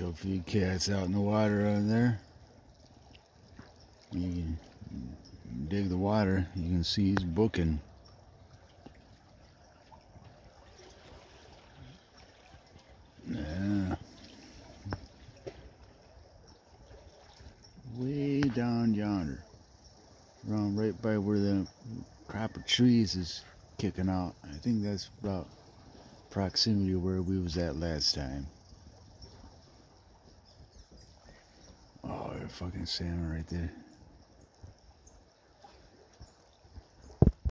A few cats out in the water out there. You can dig the water, you can see he's booking. Yeah. Way down yonder. Around right by where the crop of trees is kicking out. I think that's about proximity where we was at last time. Fucking salmon right there.